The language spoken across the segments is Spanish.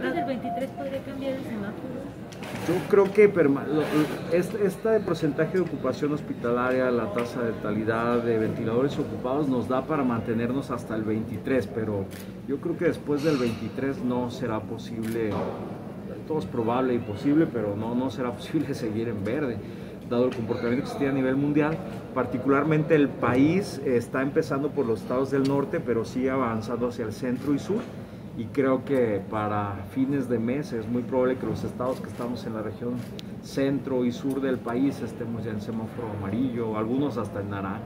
antes del 23 podría cambiar el semáforo. Yo creo que este, porcentaje de ocupación hospitalaria, la tasa de talidad de ventiladores ocupados nos da para mantenernos hasta el 23, pero yo creo que después del 23 no será posible, todo es probable y posible, pero no, no será posible seguir en verde dado el comportamiento que existía a nivel mundial. Particularmente el país está empezando por los estados del norte, pero sigue avanzando hacia el centro y sur y creo que para fines de mes es muy probable que los estados que estamos en la región centro y sur del país estemos ya en semáforo amarillo, algunos hasta en naranja.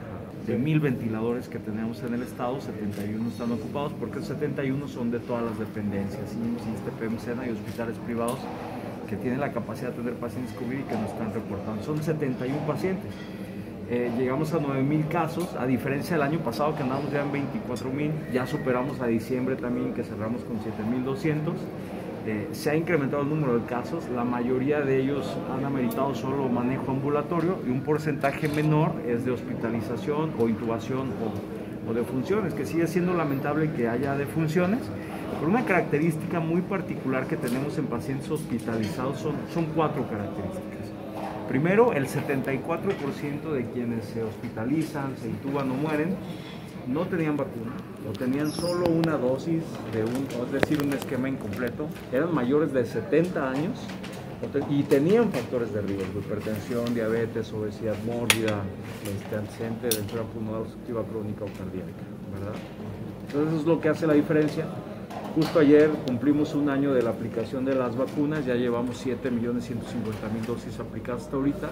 De mil ventiladores que tenemos en el estado, 71 están ocupados porque 71 son de todas las dependencias, IMSS, PMCENA y hospitales privados que tienen la capacidad de tener pacientes COVID y que nos están reportando. Son 71 pacientes. Eh, llegamos a 9.000 casos, a diferencia del año pasado que andamos ya en 24.000, ya superamos a diciembre también que cerramos con 7.200. Eh, se ha incrementado el número de casos, la mayoría de ellos han ameritado solo manejo ambulatorio y un porcentaje menor es de hospitalización o intubación o, o de funciones, que sigue siendo lamentable que haya defunciones, pero una característica muy particular que tenemos en pacientes hospitalizados son, son cuatro características. Primero, el 74% de quienes se hospitalizan, se intuban o mueren, no tenían vacuna, o tenían solo una dosis de un, es decir, un esquema incompleto, eran mayores de 70 años y tenían factores de riesgo, hipertensión, diabetes, obesidad mórbida, este, antecedente de enfermedad pulmonar obstructiva crónica o cardíaca, ¿verdad? Entonces eso es lo que hace la diferencia Justo ayer cumplimos un año de la aplicación de las vacunas, ya llevamos 7.150.000 dosis aplicadas hasta ahorita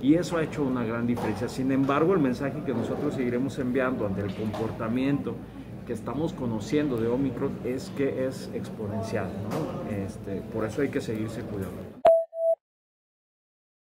y eso ha hecho una gran diferencia. Sin embargo, el mensaje que nosotros seguiremos enviando ante el comportamiento que estamos conociendo de Omicron es que es exponencial, este, por eso hay que seguirse cuidando.